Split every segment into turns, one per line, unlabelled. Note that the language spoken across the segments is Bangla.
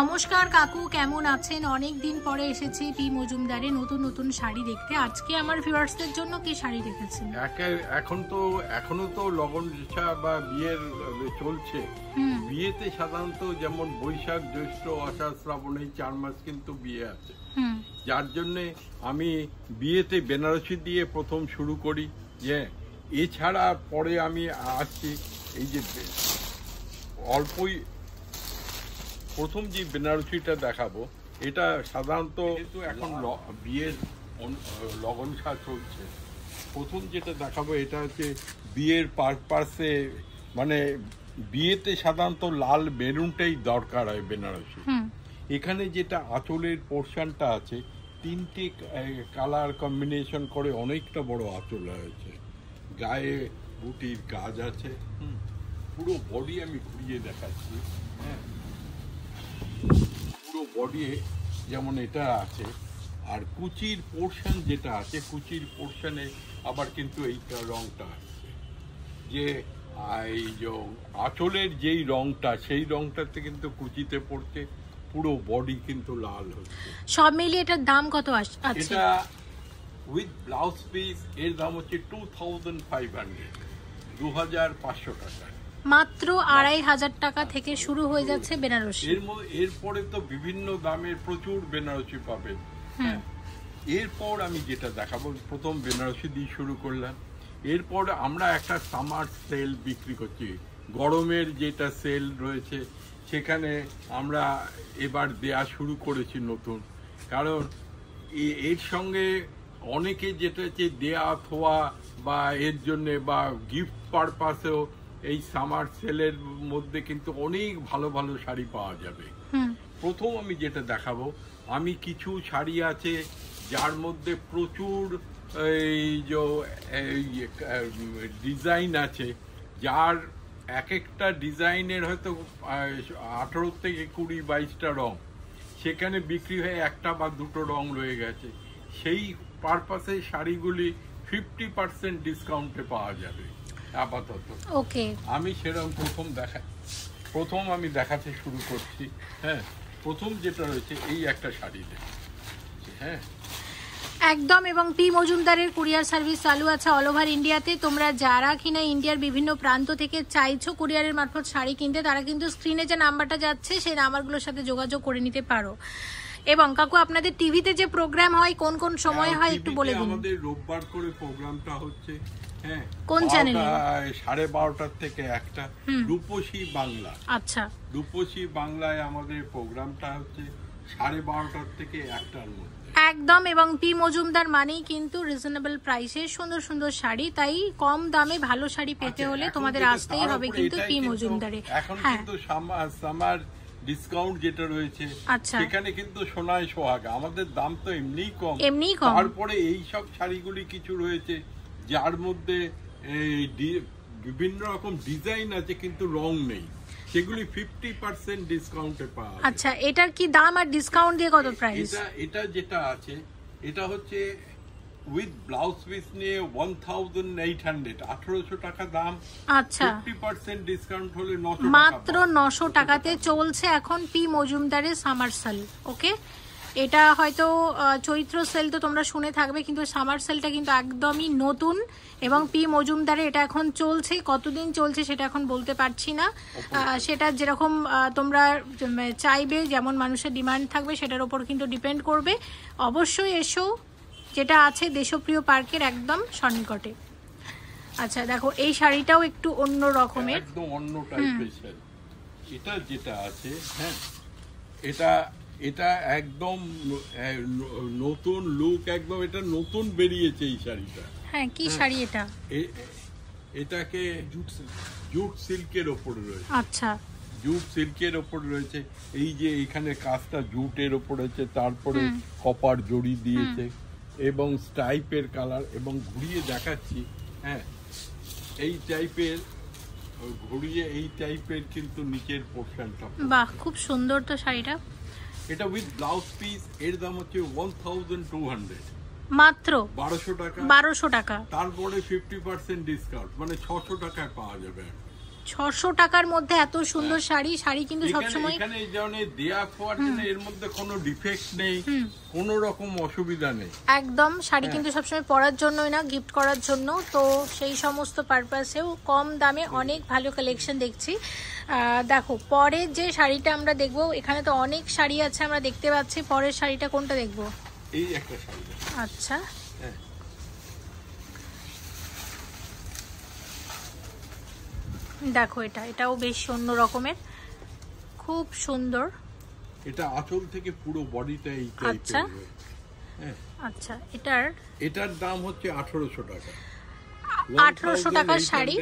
নমস্কার কাকু কেমন আছেন? অনেক দিন পরে এসেছি পি মজুমদারে নতুন নতুন শাড়ি দেখতে। আজকে আমার ভিউয়ার্সদের জন্য কি শাড়ি রেখেছেন
এখন তো এখনও তো লগন বা বিয়ের চলছে। বিয়েতে সাধারণত যেমন বৈশাখ জ্যৈষ্ঠ আষাঢ় শ্রাবণ এই চার মাস কিন্তু বিয়ে আছে। যার জন্যে আমি বিয়েতে বেনারসি দিয়ে প্রথম শুরু করি। যে এছাড়া পরে আমি আসছি এই যে অল্পই প্রথম যে বেনারসিটা দেখাবো এটা সাধারণত এখন ল- বিয়ের লগন সাজ চলছে। প্রথম যেটা দেখাবো এটা হচ্ছে বিয়ের পারপাসে মানে বিয়েতে সাধারণত লাল মেরুনটাই দরকার হয় বেনারসি। এখানে যেটা আঁচলের পোর্শনটা আছে তিনটে কালার কম্বিনেশন করে অনেকটা বড় আঁচল হয়েছে। গায়ে বুটির কাজ আছে। হুম, পুরো বডি আমি ঘুরিয়ে দেখাচ্ছি। হ্যাঁ। পুরো বডি যেমন এটা আছে আর কুচির পোর্শন যেটা আছে কুচির পোর্শনে আবার কিন্তু এইটা রংটা আছে। যে এই যে আঁচলের যেই রংটা সেই রংটাতে কিন্তু কুচিতে পড়ছে পুরো বডি কিন্তু লাল হচ্ছে।
সব মিলিয়ে এটার দাম কত আছে?
এটা উইথ ব্লাউজ পিস এর দাম হচ্ছে টু থাউজেন্ড ফাইভ হান্ড্রেড দু হাজার পাঁচশো টাকা।
মাত্র আড়াই হাজার টাকা থেকে শুরু হয়ে যাচ্ছে বেনারসি।
এরপরে তো বিভিন্ন দামের প্রচুর বেনারসি পাবেন। হ্যাঁ। এরপর আমি যেটা দেখাবো প্রথম বেনারসি দিয়ে শুরু করলাম। এরপর আমরা একটা সামার সেল বিক্রি করছি। গরমের যেটা সেল রয়েছে সেখানে আমরা এবার দেয়া শুরু করেছি নতুন। কারণ এর সঙ্গে অনেকে যেটা হচ্ছে দেয়া থোয়া বা এর জন্যে বা গিফট পারপাসেও এই সামার সেলের মধ্যে কিন্তু অনেক ভালো ভালো শাড়ি পাওয়া যাবে।
হুম।
প্রথম আমি যেটা দেখাবো আমি কিছু শাড়ি আছে যার মধ্যে প্রচুর এই যে ডিজাইন আছে যার এক একটা ডিজাইনের হয়তো আঠারো থেকে কুড়ি বাইশটা রং। সেখানে বিক্রি হয়ে একটা বা দুটো রং রয়ে গেছে। সেই পারপাসে শাড়িগুলি ফিফটি পার্সেন্ট ডিসকাউন্টে পাওয়া যাবে। আপাতত।
ওকে।
আমি সেরকম প্রথম দেখা প্রথম আমি দেখাতে শুরু করছি হ্যাঁ প্রথম যেটা রয়েছে এই একটা শাড়ি দেখি হ্যাঁ।
একদম এবং পি মজুমদারের কুরিয়ার সার্ভিস চালু আছে অল ওভার ইন্ডিয়াতে। তোমরা যারা কিনা ইন্ডিয়ার বিভিন্ন প্রান্ত থেকে চাইছো কুরিয়ারের মারফত শাড়ি কিনতে তারা কিন্তু স্ক্রিনে যে নাম্বারটা যাচ্ছে সেই নাম্বারগুলোর সাথে যোগাযোগ করে নিতে পারো। এবং কাকু আপনাদের টিভিতে যে প্রোগ্রাম হয় কোন কোন সময় হয় একটু বলে দিন।
আমাদের রোববার করে প্রোগ্রামটা হচ্ছে হ্যাঁ
কোন চ্যানেলে?
সাড়ে বারোটার থেকে একটা রূপসী বাংলা।
আচ্ছা।
রূপসী বাংলায় আমাদের প্রোগ্রামটা হচ্ছে সাড়ে বারোটার থেকে একটার মধ্যে।
একদম এবং পি মজুমদার মানেই কিন্তু রিজনেবল প্রাইসে সুন্দর সুন্দর শাড়ি তাই কম দামে ভালো শাড়ি পেতে
আচ্ছা,
হলে তোমাদের আসতেই হবে কিন্তু পি মজুমদারে।
এখন
হ্যাঁ।
কিন্তু সামার ডিসকাউন্ট যেটা রয়েছে
আচ্ছা।
সেখানে কিন্তু সোনায় সোহাগা। আমাদের দাম তো এমনিই কম।
এমনিই কম।
তারপরে এই সব শাড়িগুলি কিছু রয়েছে যার মধ্যে এই বিভিন্ন রকম ডিজাইন আছে কিন্তু রং নেই। সেগুলি ফিফটি পার্সেন্ট ডিসকাউন্টে পাওয়া।
আচ্ছা এটার কি দাম আর ডিসকাউন্ট দিয়ে কত প্রাইস
এটা এটা যেটা আছে এটা হচ্ছে উইথ ব্লাউজ পিস নিয়ে ওয়ান থাউজেন্ড এইট হান্ড্রেড আঠারোশো টাকা দাম।
আচ্ছা।
ফিফটি পার্সেন্ট ডিসকাউন্ট হলে নশো
মাত্র নশো টাকাতে চলছে এখন পি মজুমদারের সামার সেল ওকে এটা হয়তো চৈত্র সেল তো তোমরা শুনে থাকবে কিন্তু সামার সেলটা কিন্তু একদমই নতুন এবং পি মজুমদারে এটা এখন চলছে কতদিন চলছে সেটা এখন বলতে পারছি না। সেটা যেরকম তোমরা চাইবে যেমন মানুষের ডিমান্ড থাকবে সেটার ওপর কিন্তু ডিপেন্ড করবে। অবশ্যই এসো যেটা আছে দেশপ্রিয় পার্কের একদম সন্নিকটে। আচ্ছা দেখো এই শাড়িটাও একটু অন্য রকমের।
একদম অন্য টাইপের শাড়ি। এটা যেটা আছে হ্যাঁ এটা এটা একদম নতুন লুক একদম এটা নতুন বেরিয়েছে এই শাড়িটা।
হ্যাঁ কি শাড়ি এটা?
এটাকে জুট জুট সিল্কের ওপরে রয়েছে।
আচ্ছা।
জুট সিল্কের ওপর রয়েছে। এই যে এখানে কাজটা জুটের ওপর রয়েছে তারপরে কপার জড়ি দিয়েছে এবং স্টাইপের কালার এবং ঘুরিয়ে দেখাচ্ছি হ্যাঁ। এই টাইপের ঘুরিয়ে এই টাইপের কিন্তু নিচের পোর্শনটা
বাহ খুব সুন্দর তো শাড়িটা।
এটা উইথ ব্লাউজ পিস এর দাম হচ্ছে ওয়ান থাউজেন্ড টু হান্ড্রেড
মাত্র
বারোশো টাকা।
বারোশো টাকা।
তারপরে ফিফটি পার্সেন্ট ডিসকাউন্ট মানে ছশো টাকায় পাওয়া যাবে।
ছশো টাকার মধ্যে এত সুন্দর শাড়ি শাড়ি কিন্তু
এখানে
সবসময়
এখানে এই ধরনের দেয়া খোয়ার জন্য এর মধ্যে কোনো ডিফেক্ট নেই কোনো রকম অসুবিধা নেই।
একদম শাড়ি
হ্যাঁ।
কিন্তু সবসময় পরার জন্যই না গিফট করার জন্য। তো সেই সমস্ত পারপাসেও কম দামে অনেক ভালো কালেকশন দেখছি। দেখো পরের যে শাড়িটা আমরা দেখব এখানে তো অনেক শাড়ি আছে আমরা দেখতে পাচ্ছি। পরের শাড়িটা কোনটা দেখব?
এই একটা শাড়ি
আচ্ছা।
হ্যাঁ।
দেখো এটা এটাও বেশ অন্য রকমের। খুব সুন্দর।
এটা আঁচল থেকে পুরো বডিটা এই
আচ্ছা।
হ্যাঁ।
আচ্ছা এটার?
এটার দাম হচ্ছে আঠারোশো টাকা।
1800 টাকার শাড়ি।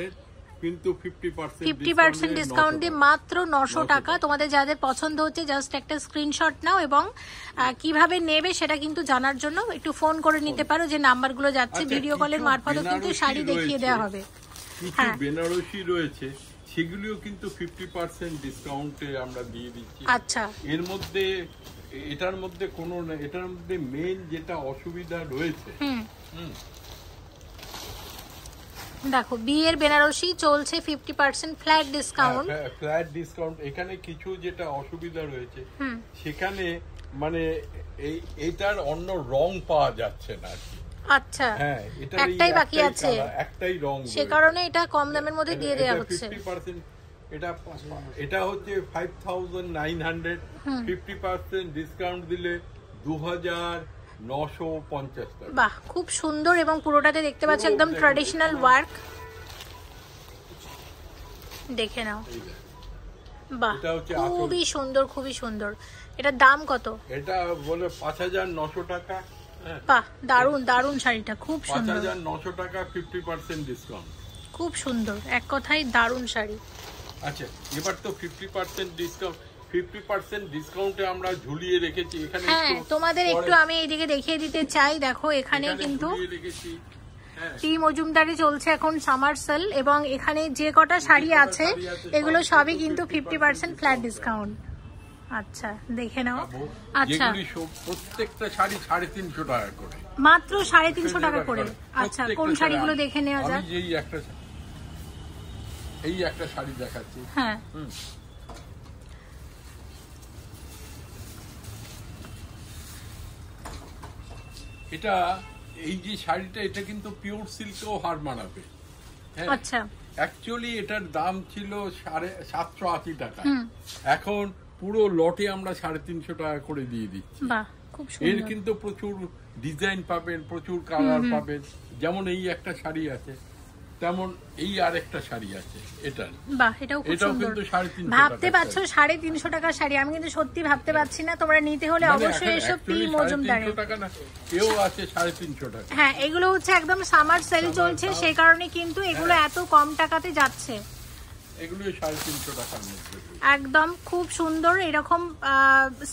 কিন্তু fifty percent
fifty percent discount দিয়ে মাত্র নশো টাকা। তোমাদের যাদের পছন্দ হচ্ছে জাস্ট একটা স্ক্রিনশট নাও এবং কীভাবে নেবে সেটা কিন্তু জানার জন্য একটু ফোন করে নিতে পারো। যে নাম্বারগুলো যাচ্ছে ভিডিও কলের
কিছু
মারফতও কিন্তু শাড়ি দেখিয়ে। দেওয়া হবে।
কিছু
হ্যাঁ।
বেনারসি রয়েছে সেগুলিও কিন্তু ফিফটি পার্সেন্ট ডিসকাউন্টে আমরা দিয়ে দিচ্ছি।
আচ্ছা।
এর মধ্যে এটার মধ্যে কোনো এটার মধ্যে মেন যেটা অসুবিধা রয়েছে
দেখো বিয়ের বেনারসি চলছে fifty percent flat discount
flat discount এখানে কিছু যেটা অসুবিধা রয়েছে সেখানে মানে এই এটার অন্য রং পাওয়া যাচ্ছে না আর কি।
আচ্ছা
হ্যাঁ এটা
একটাই বাকি আছে।
একটাই রং
সে কারণে এটা কম দামের মধ্যে দিয়ে দেওয়া হচ্ছে।
এটা এটা হচ্ছে five thousand nine hundred fifty percent discount দিলে দু হাজার নশো পঞ্চাশ টাকা।
বাহ খুব সুন্দর এবং পুরোটাতে দেখতে পাচ্ছ একদম ট্র্যাডিশনাল ওয়ার্ক দেখে নাও। বাহ
এটা।
খুবই সুন্দর খুবই সুন্দর। এটার দাম কত?
এটা বলে পাঁচ হাজার নশো টাকা।
বাহ দারুণ দারুণ শাড়িটা খুব সুন্দর।
হাজার নশো টাকা ফিফটি পার্সেন্ট ডিসকাউন্ট
খুব সুন্দর এক কথায় দারুণ শাড়ি।
আচ্ছা এবার তো fifty percent discount fifty percent ডিসকাউন্টে আমরা ঝুলিয়ে রেখেছি এখানে
হ্যাঁ তোমাদের একটু আমি এইদিকে দেখিয়ে দিতে চাই দেখো এখানে কিন্তু
হ্যাঁ।
টি মজুমদারে চলছে এখন সামার সেল এবং এখানে যে কটা শাড়ি আছে এগুলো
সবই কিন্তু 50%
ফিফটি পার্সেন্ট ফ্ল্যাট ডিসকাউন্ট আচ্ছা দেখে নাও। আচ্ছা।
প্রত্যেকটা শাড়ি সাড়ে তিনশো টাকা করে।
মাত্র সাড়ে তিনশো টাকা করে। আচ্ছা কোন শাড়িগুলো দেখে নেওয়া যাক
যেই একটা এই একটা শাড়ি দেখাচ্ছি।
হ্যাঁ।
এটা এই যে শাড়িটা এটা কিন্তু পিওর সিল্কেও হার মানাবে। হ্যাঁ।
আচ্ছা।
অ্যাকচুয়ালি এটার দাম ছিল সাড়ে সাতশো আশি টাকা। এখন পুরো লটে আমরা সাড়ে তিনশো টাকা করে দিয়ে দিচ্ছি।
বাহ খুব
এর কিন্তু প্রচুর ডিজাইন পাবেন প্রচুর কালার পাবেন। যেমন এই একটা শাড়ি আছে তেমন এই আর একটা শাড়ি আছে এটার
এটাও
কিন্তু
ভাবতে পারছ সাড়ে তিনশো টাকার শাড়ি। আমি কিন্তু সত্যি ভাবতে পারছি না তোমরা নিতে হলে
মানে
অবশ্যই এসব পি মজুমদারে
এও আছে সাড়ে তিনশো টাকা।
হ্যাঁ এগুলো হচ্ছে একদম সামার সেল চলছে সেই কারণে কিন্তু এগুলো
হ্যাঁ।
এত কম টাকাতে যাচ্ছে। একদম খুব সুন্দর। এরকম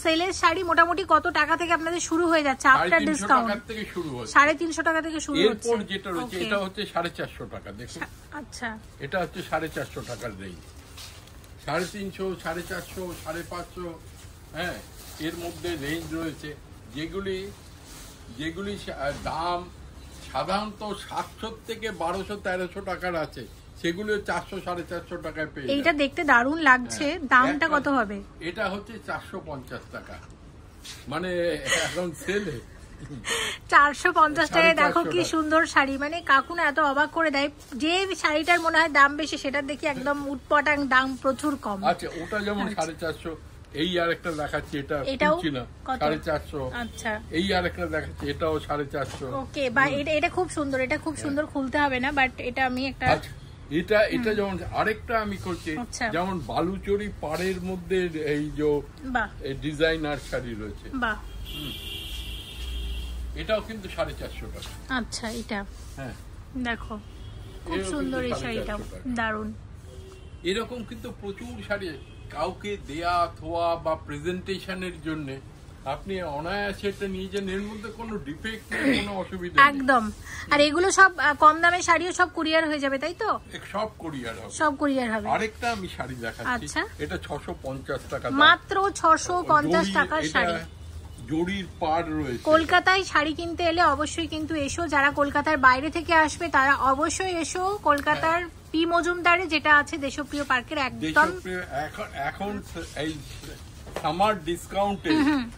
সেলের শাড়ি মোটামুটি কত টাকা থেকে আপনাদের শুরু হয়ে যাচ্ছে? আফটার ডিসকাউন্ট
থেকে শুরু হচ্ছে।
সাড়ে তিনশো টাকা থেকে শুরু হচ্ছে।
যেটা রয়েছে এটা হচ্ছে সাড়ে চারশো টাকা দেখুন।
আচ্ছা।
এটা হচ্ছে সাড়ে চারশো টাকার রেঞ্জ সাড়ে তিনশো সাড়ে চারশো সাড়ে পাঁচশো হ্যাঁ এর মধ্যে রেঞ্জ রয়েছে। যেগুলি যেগুলি দাম সাধারণত সাতশো থেকে বারোশো তেরোশো টাকার আছে। সেগুলো চারশো সাড়ে চারশো টাকায় পেয়ে
এইটা দেখতে দারুণ লাগছে।
হ্যাঁ।
দামটা কত হবে?
এটা হচ্ছে চারশো পঞ্চাশ টাকা। মানে এখন সেলে
চারশো পঞ্চাশ টাকায় দেখো কি সুন্দর শাড়ি। মানে কাকুন এত অবাক করে দেয়। যে শাড়িটার মনে হয় দাম বেশি সেটা দেখি একদম উটপটাং দাম প্রচুর কম।
আচ্ছা ওটা যেমন সাড়ে চারশো এই আর একটা দেখাচ্ছি এটা? সাড়ে চারশো।
আচ্ছা।
এই আর একটা দেখাচ্ছি এটাও সাড়ে চারশো।
ওকে বা এটা এটা খুব সুন্দর এটা খুব সুন্দর খুলতে হবে না বাট এটা আমি একটা
আচ্ছা। এটা এটা যেমন আরেকটা আমি করছি
আচ্ছা।
যেমন বালুচরি পাড়ের মধ্যে এই যে ডিজাইনার শাড়ি রয়েছে। এটাও কিন্তু সাড়ে চারশো টাকা।
আচ্ছা এটা।
হ্যাঁ।
দেখো খুব সুন্দর এই
টাকা।
দারুণ।
এরকম কিন্তু প্রচুর শাড়ি কাউকে দেয়া থোয়া বা প্রেজেন্টেশনের জন্য আপনি অনায়াসে এটা নিয়ে যান এর মধ্যে কোনো ডিফেক্ট নেই কোনো অসুবিধা নেই।
একদম। আর এগুলো সব কম দামের শাড়িও সব কুরিয়ার হয়ে যাবে তাই তো?
সব কোরিয়ার হবে।
সব কুরিয়ার হবে।
আরেকটা আমি শাড়ি দেখাচ্ছি।
আচ্ছা।
এটা ছশো পঞ্চাশ টাকা
মাত্র ছশো পঞ্চাশ
জরি-
টাকার শাড়ি।
জরির রয়েছে।
কলকাতায় শাড়ি কিনতে এলে অবশ্যই কিন্তু এসো। যারা কলকাতার বাইরে থেকে আসবে তারা অবশ্যই এসো কলকাতার পি মজুমদারে যেটা আছে দেশপ্রিয় পার্কের একদম
এখন এখন এই সামার ডিসকাউন্টে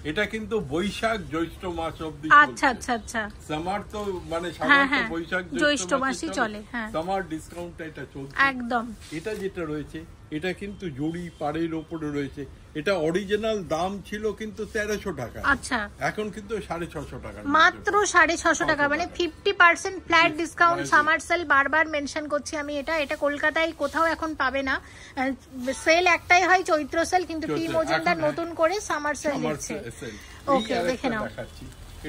এটা কিন্তু বৈশাখ জ্যৈষ্ঠ মাস অব্দি
আচ্ছা আচ্ছা আচ্ছা।
সামার তো মানে
হ্যাঁ,
সাধারণত
হ্যাঁ,
বৈশাখ
জ্যৈষ্ঠ মাসই চলে, হ্যাঁ।
সামার ডিসকাউন্ট এটা চলছে।
একদম।
এটা যেটা রয়েছে এটা কিন্তু জড়ি পাড়ের ওপরে রয়েছে। এটা অরিজিনাল দাম ছিল কিন্তু তেরোশো টাকা।
আচ্ছা।
এখন কিন্তু সাড়ে ছশো টাকা।
মাত্র সাড়ে ছশো টাকা মানে fifty percent flat discount. Summer sale বারবার মেনশন করছি আমি এটা। এটা কলকাতায় কোথাও এখন পাবে না। সেল একটাই হয় চৈত্র সেল কিন্তু
টি
মজুমদার নতুন করে সামার সেল দিচ্ছে
আরেকটা
দেখে নাও।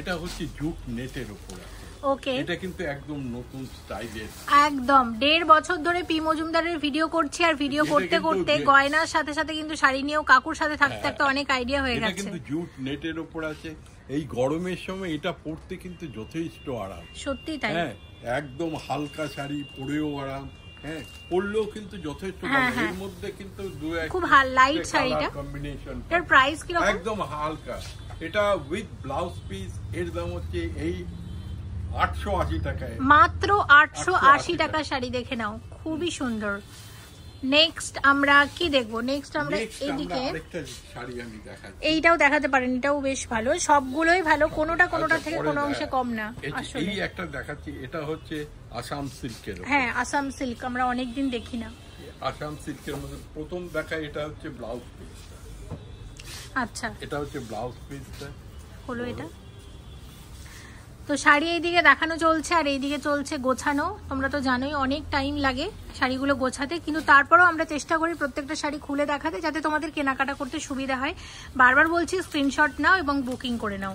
এটা হচ্ছে জুট নেটের উপর।
ওকে
এটা কিন্তু একদম নতুন স্টাইলের
একদম। দেড় বছর ধরে পি মজুমদারের ভিডিও করছি আর ভিডিও করতে করতে গয়নার সাথে সাথে কিন্তু শাড়ি নিয়েও কাকুর সাথে থাকতে থাকতে অনেক আইডিয়া হয়ে গেছে
কিন্তু জুট নেটের উপর আছে। এই গরমের সময় এটা পরতে কিন্তু যথেষ্ট আরাম।
সত্যি তাই।
হ্যাঁ একদম হালকা শাড়ি পরেও আরাম। হ্যাঁ পরলেও কিন্তু যথেষ্ট
হ্যাঁ। হ্যাঁ।
এর মধ্যে কিন্তু দু
খুব হাল- শাড়িটা।
কম্বিনেশন
এটার প্রাইস কীরকম?
একদম হালকা। এটা উইথ ব্লাউজ পিস এর দাম হচ্ছে এই আটশো আশি টাকায়।
মাত্র আটশো আশি টাকা শাড়ি দেখে নাও খুবই সুন্দর। নেক্সট আমরা কি দেখব? নেক্সট আমরা এইদিকে এইটাও দেখাতে পারেন এটাও বেশ ভালো। সবগুলোই ভালো কোনোটা কোনোটা
আচ্ছা,
থেকে কোনো অংশে কম না
এই
আসলে।
এই একটা দেখাচ্ছি এটা হচ্ছে আসাম সিল্কের
হ্যাঁ আসাম সিল্ক আমরা অনেকদিন দেখি না।
আসাম সিল্কের মধ্যে প্রথম দেখা এটা হচ্ছে ব্লাউজ পিস
আচ্ছা।
এটা হচ্ছে ব্লাউজ পিসটা।
হলো এটা? তো শাড়ি এইদিকে দেখানো চলছে আর এইদিকে চলছে গোছানো। তোমরা তো জানোই অনেক টাইম লাগে শাড়িগুলো গোছাতে কিন্তু তারপরেও আমরা চেষ্টা করি প্রত্যেকটা শাড়ি খুলে দেখাতে যাতে তোমাদের কেনাকাটা করতে সুবিধা হয়। বারবার বলছি স্ক্রিনশট নাও এবং বুকিং করে নাও।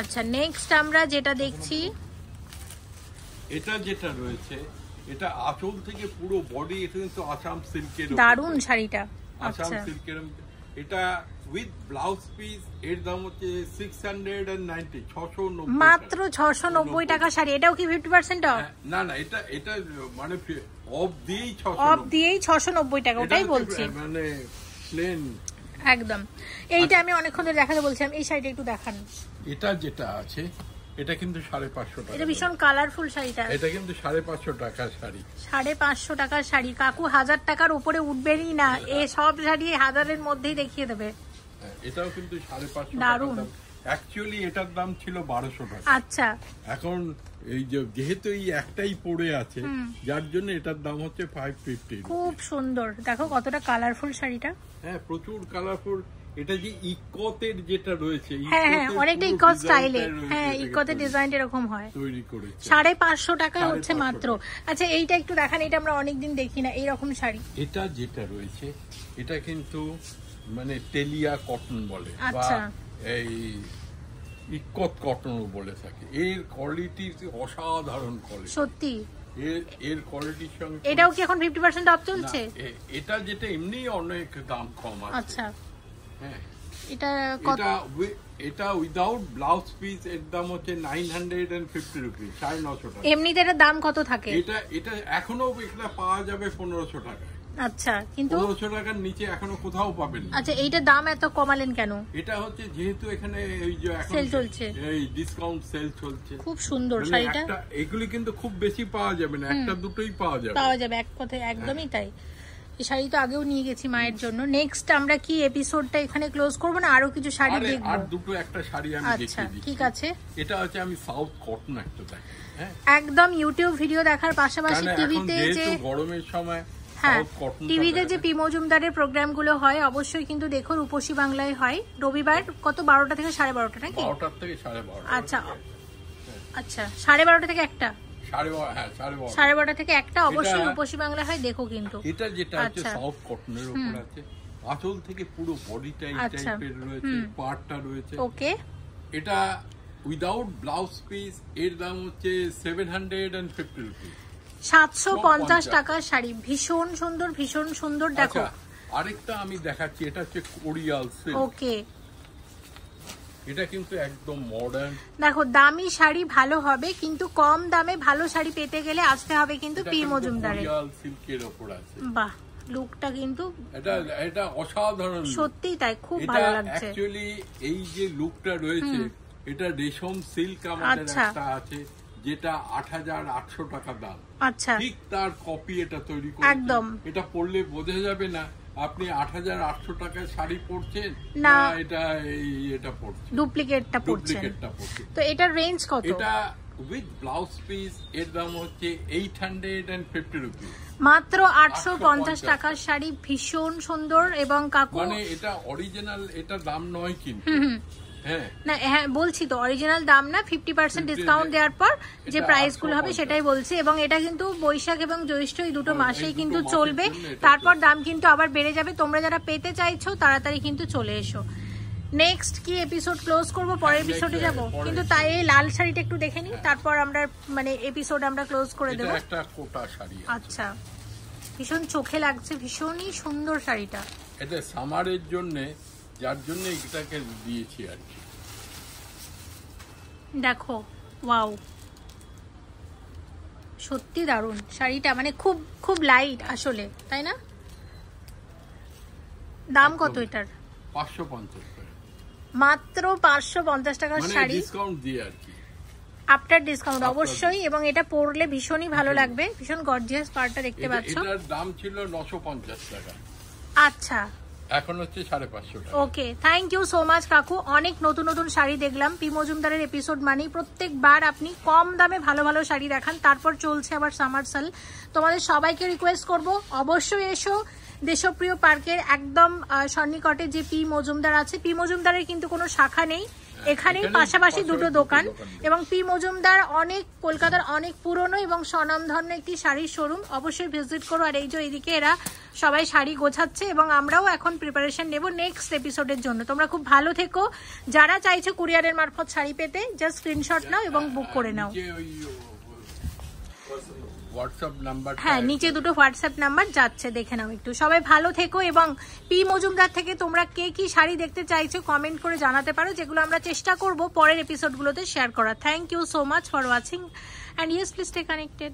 আচ্ছা নেক্সট আমরা যেটা দেখছি।
এটা যেটা রয়েছে এটা আঁচল থেকে পুরো বডি এটা কিন্তু আসাম সিল্কের।
দারুণ শাড়িটা।
আসাম
আচ্ছা।
সিল্কের এটা উইথ ব্লাউজ পিস এর দাম হচ্ছে সিক্স হান্ড্রেড এন্ড নাইনটি ছশো
মাত্র ছশো নব্বই টাকা শাড়ি এটাও কি ফিফটি পার্সেন্ট অফ
না না এটা এটা মানে অফ দিয়েই ছশো
অফ দিয়েই ছশো নব্বই টাকা ওটাই বলছি।
মানে প্লেন
একদম। এইটা আমি অনেকক্ষণ ধরে দেখাতে বলছিলাম এই শাড়িটা একটু দেখান।
এটা যেটা আছে এটা কিন্তু সাড়ে পাঁচশো টাকা
এটা ভীষণ কালারফুল শাড়িটা।
এটা কিন্তু সাড়ে পাঁচশো টাকার শাড়ি।
সাড়ে পাঁচশো টাকার শাড়ি। কাকু হাজার টাকার উপরে উঠবেনই না। এ সব শাড়ি হাজারের মধ্যেই দেখিয়ে দেবে।
হ্যাঁ, এটাও কিন্তু সাড়ে পাঁচশো
দারুণ।
অ্যাকচুয়ালি এটার দাম ছিল বারোশো টাকা।
আচ্ছা।
এখন এই যে যেহেতু এই একটাই পড়ে আছে যার জন্য এটার দাম হচ্ছে ফাইভ ফিফটি
খুব সুন্দর। দেখো কতটা কালারফুল শাড়িটা।
হ্যাঁ প্রচুর কালারফুল এটা যে ইকতের যেটা রয়েছে
হ্যাঁ হ্যাঁ অনেকটা ইকো স্টাইলে হ্যাঁ ইকোতে ডিজাইন এরকম হয়।
তৈরি করেছে।
সাড়ে পাঁচশো টাকা হচ্ছে মাত্র। আচ্ছা এইটা একটু দেখান এটা আমরা অনেকদিন দেখি না এইরকম শাড়ি।
এটা যেটা রয়েছে এটা কিন্তু মানে টেলিয়া কটন বলে বা
আচ্ছা।
এই ইকত কটনও বলে থাকে। এর কোয়ালিটি অসাধারণ কোয়ালিটি
সত্যি?
এর এর কোয়ালিটির সঙ্গে
এটাও কি এখন ফিফটি পার্সেন্ট অফ চলছে?
এটা যেটা এমনি অনেক দাম কম আছে।
আচ্ছা।
হ্যাঁ।
এটা কত?
এটা উইদাউট ব্লাউজ পিস এর দাম হচ্ছে nine hundred and fifty rupees সাড়ে নশো টাকা।
এমনিতে এটার দাম কত থাকে?
এটা এটা এখনও এটা পাওয়া যাবে পনেরোশো টাকা
আচ্ছা কিন্তু
পনেরোশো টাকার নিচে এখনও কোথাও পাবেন না।
আচ্ছা দাম এত কমালেন কেন?
এটা হচ্ছে যেহেতু এখানে এই যে এখন
Sale চলছে।
এই ডিসকাউন্ট সেল চলছে।
খুব সুন্দর
মানে
শাড়িটা।
এগুলি কিন্তু খুব বেশি পাওয়া যাবে না একটা দুটোই পাওয়া যাবে।
পাওয়া যাবে এক কথায় একদমই তাই। এই শাড়ি তো আগেও নিয়ে গেছি মায়ের জন্য। নেক্সট আমরা কি এপিসোডটা এখানে ক্লোজ করব না? আরও কিছু শাড়ি দেখব?
আর দুটো একটা শাড়ি আমি
আচ্ছা
দেখিয়ে দিচ্ছি।
ঠিক আছে।
এটা হচ্ছে আমি সাউথ কটন একটা দেখি হ্যাঁ?
একদম ইউটিউব ভিডিও দেখার পাশাপাশি টিভিতে যে
গরমের সময়
হ্যাঁ টিভিতে যে পি মজুমদারের প্রোগ্রামগুলো হয় অবশ্যই কিন্তু দেখো রূপসী বাংলায় হয়। রবিবার কত? বারোটা থেকে সাড়ে বারোটা নাকি?
বারোটার থেকে সাড়ে বারোটা
আচ্ছা। আচ্ছা সাড়ে বারোটা থেকে একটা?
সাড়ে বারো হ্যাঁ বারোটা
থেকে একটা অবশ্যই
এটা-
রূপসী বাংলা হয় দেখো কিন্তু।
এটা যেটা হচ্ছে
আচ্ছা।
কটনের উপর আছে। আঁচল থেকে পুরো বডিটা এই
আচ্ছা।
টাইপের রয়েছে পার্টটা রয়েছে।
ওকে।
এটা উইদাউট ব্লাউজ পিস এর দাম হচ্ছে seven hundred and fifty rupees
সাতশো পঞ্চাশ
150
টাকার শাড়ি। ভীষণ সুন্দর ভীষণ সুন্দর দেখো।
আচ্ছা আরেকটা আমি দেখাচ্ছি এটা হচ্ছে কোরিয়াল সিল্ক
ওকে।
এটা কিন্তু একদম মডার্ন
দেখো দামি শাড়ি ভালো হবে কিন্তু কম দামে ভালো শাড়ি পেতে গেলে আসতে হবে কিন্তু পি মজুমদারে
সিল্কের ওপর আছে।
বাহ লুকটা কিন্তু
এটা এটা অসাধারণ
সত্যি তাই খুব ভালো লাগছে।
অ্যাকচুয়ালি এই যে লুকটা রয়েছে এটা রেশম সিল্ক আমাদের
আচ্ছা।
একটা আছে যেটা আট হাজার আটশো টাকা দাম।
আচ্ছা।
ঠিক তার কপি এটা তৈরি করে
একদম।
এটা পড়লে বোঝা যাবে না আপনি আট হাজার আটশো টাকায় শাড়ি পরছেন?
না।
এটা এই এটা পড়ছে
ডুপ্লিকেটটা পড়ছে
ডুপ্লিকেটটা
তো এটা রেঞ্জ কত?
এটা উইথ ব্লাউজ পিস এর দাম হচ্ছে eight hundred and fifty rupees
মাত্র আটশো পঞ্চাশ
850
টাকার শাড়ি ভীষণ সুন্দর এবং কাকু
মানে এটা অরিজিনাল এটা দাম নয় কিন্তু।
না হ্যাঁ বলছি তো অরিজিনাল দাম না ফিফটি পার্সেন্ট ডিসকাউন্ট দেওয়ার পর যে
এটা
প্রাইসগুলো হবে সেটাই বলছি এবং এটা কিন্তু বৈশাখ এবং জ্যৈষ্ঠ এই দুটো মাসেই কিন্তু চলবে। তারপর দাম কিন্তু আবার বেড়ে যাবে। তোমরা যারা পেতে চাইছো তাড়াতাড়ি কিন্তু চলে এসো। নেক্সট কি এপিসোড ক্লোজ করব? পরের এপিসোডে যাব। কিন্তু তাই এই লাল শাড়িটা একটু দেখে নিই। তারপর আমরা মানে এপিসোড আমরা ক্লোজ করে দেবো।
একটা কোটা শাড়ি
আচ্ছা। ভীষণ চোখে লাগছে ভীষণই সুন্দর শাড়িটা।
এটা সামারের জন্য যার জন্য এটাকে দিয়েছি আর কি।
দেখো ওয়াও। সত্যি দারুণ শাড়িটা মানে খুব খুব লাইট আসলে তাই না? দাম কত এটার?
পাঁচশো পঞ্চাশ টাকা
মাত্র পাঁচশো পঞ্চাশ টাকার
মানে
শাড়ি।
ডিসকাউন্ট দিয়ে আর কি।
আফটার ডিসকাউন্ট অবশ্যই এবং এটা পরলে ভীষণই ভালো লাগবে। ভীষণ গর্জিয়াস পার্টটা দেখতে পাচ্ছ।
এটার দাম ছিল নশো পঞ্চাশ টাকা।
আচ্ছা।
এখন হচ্ছে সাড়ে পাঁচশো
okay thank you so much কাকু। অনেক নতুন নতুন শাড়ি দেখলাম। পি মজুমদারের এপিসোড মানেই প্রত্যেকবার আপনি কম দামে ভালো ভালো শাড়ি দেখান। তারপর চলছে আবার সামার সেল তোমাদের সবাইকে রিকোয়েস্ট করব, অবশ্যই এসো। দেশপ্রিয় পার্কের একদম সন্নিকটে যে পি মজুমদার আছে, পি মজুমদারের কিন্তু কোনো শাখা নেই। এখানেই পাশাপাশি দুটো দোকান। এবং পি মজুমদার অনেক কলকাতার অনেক পুরনো এবং স্বনামধন্য একটি শাড়ির শোরুম অবশ্যই ভিজিট করো। আর এই যে এইদিকে এরা সবাই শাড়ি গোছাচ্ছে এবং আমরাও এখন প্রিপারেশন নেব নেক্সট এপিসোডের জন্য। তোমরা খুব ভালো থেকো। যারা চাইছো কুরিয়ারের মারফত শাড়ি পেতে জাস্ট স্ক্রিনশট নাও এবং বুক করে নাও।
হোয়াটসঅ্যাপ নাম্বার
হ্যাঁ নিচে দুটো হোয়াটসঅ্যাপ নাম্বার যাচ্ছে দেখে নাও একটু। সবাই ভালো থেকো এবং পি মজুমদার থেকে তোমরা কে কি শাড়ি দেখতে চাইছো কমেন্ট করে জানাতে পারো যেগুলো আমরা চেষ্টা করব পরের এপিসোডগুলোতে শেয়ার করা thank you so much for watching and yes please stay connected